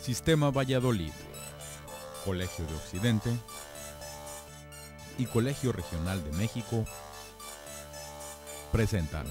Sistema Valladolid, Colegio de Occidente y Colegio Regional de México presentan.